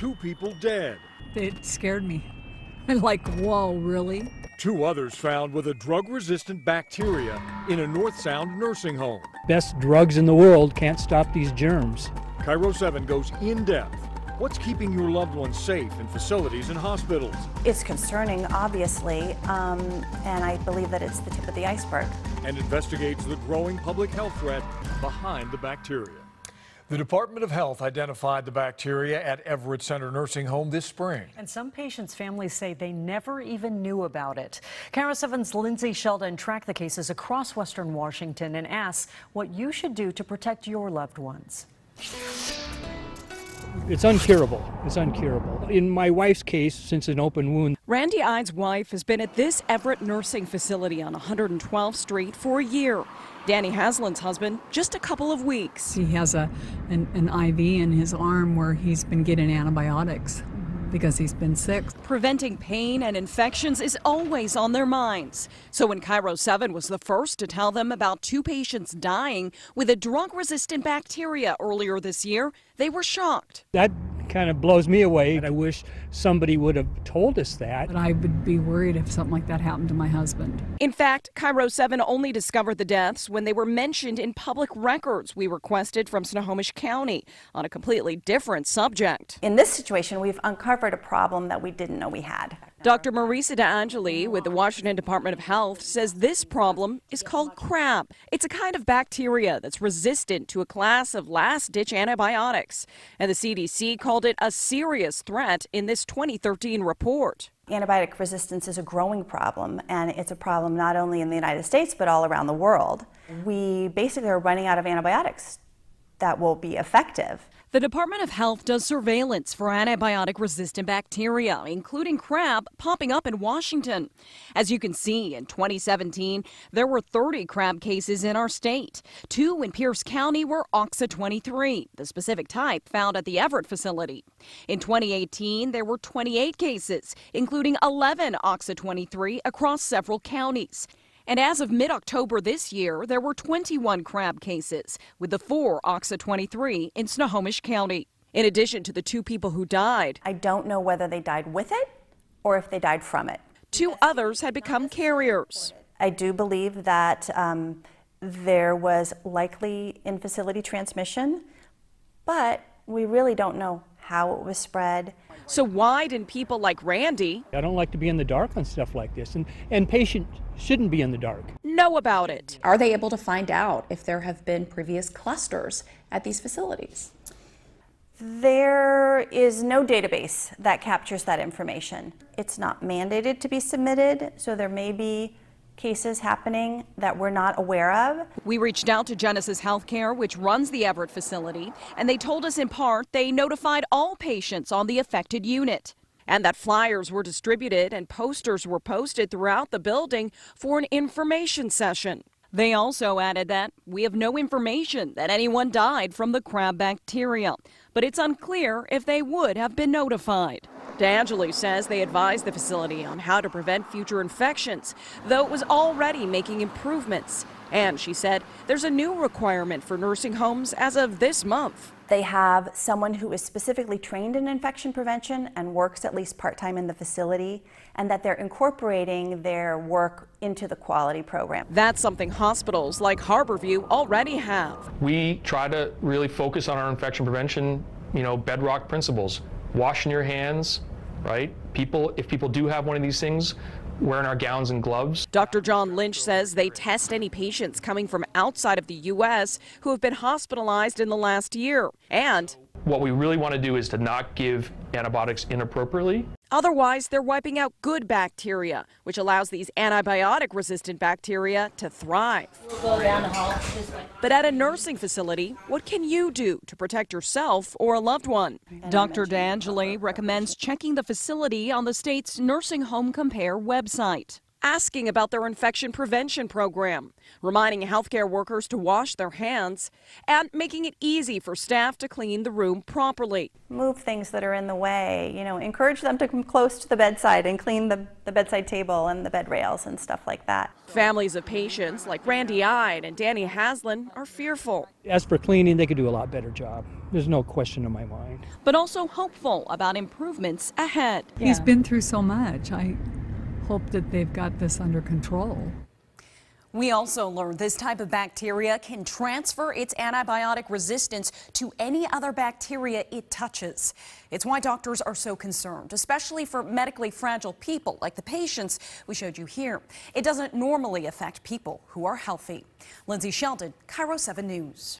two people dead. It scared me. I like, whoa, really? Two others found with a drug resistant bacteria in a North Sound nursing home. Best drugs in the world can't stop these germs. KIRO 7 goes in depth. What's keeping your loved ones safe in facilities and hospitals? It's concerning, obviously, um, and I believe that it's the tip of the iceberg. And investigates the growing public health threat behind the bacteria. The Department of Health identified the bacteria at Everett Center Nursing Home this spring. And some patients' families say they never even knew about it. KIRO 7's Lindsay Sheldon tracked the cases across Western Washington and asks what you should do to protect your loved ones. It's uncurable. It's uncurable. In my wife's case, since an open wound. Randy Ide's wife has been at this Everett nursing facility on 112th Street for a year. Danny Haslin's husband, just a couple of weeks. He has a an, an IV in his arm where he's been getting antibiotics because he's been sick. Preventing pain and infections is always on their minds. So when KIRO 7 was the first to tell them about two patients dying with a drug resistant bacteria earlier this year, they were shocked. That kind of blows me away. And I wish somebody would have told us that. But I would be worried if something like that happened to my husband. In fact, KIRO 7 only discovered the deaths when they were mentioned in public records we requested from Snohomish County on a completely different subject. In this situation, we've uncovered a problem that we didn't know we had. Dr. Marisa D'Angeli with the Washington Department of Health says this problem is called CRAB. It's a kind of bacteria that's resistant to a class of last ditch antibiotics. And the CDC called it a serious threat in this 2013 report. Antibiotic resistance is a growing problem, and it's a problem not only in the United States but all around the world. We basically are running out of antibiotics that will be effective. The Department of Health does surveillance for antibiotic resistant bacteria, including CRAB, popping up in Washington. As you can see, in 2017, there were 30 CRAB cases in our state. Two in Pierce County were OXA 23, the specific type found at the Everett facility. In 2018, there were 28 cases, including 11 OXA 23 across several counties. And as of mid October this year, there were 21 CRAB cases, with the four OXA 23 in Snohomish County. In addition to the two people who died, I don't know whether they died with it or if they died from it. Two others had become carriers. I do believe that um, there was likely in facility transmission, but we really don't know how it was spread. So why didn't people like Randy? I don't like to be in the dark on stuff like this, and, and patients shouldn't be in the dark. Know about it. Are they able to find out if there have been previous clusters at these facilities? There is no database that captures that information. It's not mandated to be submitted, so there may be cases happening that we're not aware of. We reached out to Genesis Healthcare, which runs the Everett facility, and they told us in part they notified all patients on the affected unit and that flyers were distributed and posters were posted throughout the building for an information session. They also added that we have no information that anyone died from the CRAB bacteria, but it's unclear if they would have been notified. D'Angeli says they advised the facility on how to prevent future infections, though it was already making improvements. And she said there's a new requirement for nursing homes as of this month. They have someone who is specifically trained in infection prevention and works at least part time in the facility, and that they're incorporating their work into the quality program. That's something hospitals like Harborview already have. We try to really focus on our infection prevention, you know, bedrock principles. Washing your hands, right? People, if people do have one of these things, wearing our gowns and gloves. Dr. John Lynch says they test any patients coming from outside of the U.S. who have been hospitalized in the last year. And what we really want to do is to not give antibiotics inappropriately. Otherwise, they're wiping out good bacteria, which allows these antibiotic resistant bacteria to thrive. But at a nursing facility, what can you do to protect yourself or a loved one? Dr. D'Angeli recommends checking the facility on the state's Nursing Home Compare website. Asking about their infection prevention program, reminding healthcare workers to wash their hands, and making it easy for staff to clean the room properly. Move things that are in the way, you know, encourage them to come close to the bedside and clean the, the bedside table and the bed rails and stuff like that. Families of patients like Randy Ide and Danny Haslin are fearful, As for cleaning, they could do a lot better job. There's no question in my mind. but also hopeful about improvements ahead. He's been through so much. I hope that they've got this under control. We also learned this type of bacteria can transfer its antibiotic resistance to any other bacteria it touches. It's why doctors are so concerned, especially for medically fragile people like the patients we showed you here. It doesn't normally affect people who are healthy. Lindsay Sheldon, KIRO 7 News.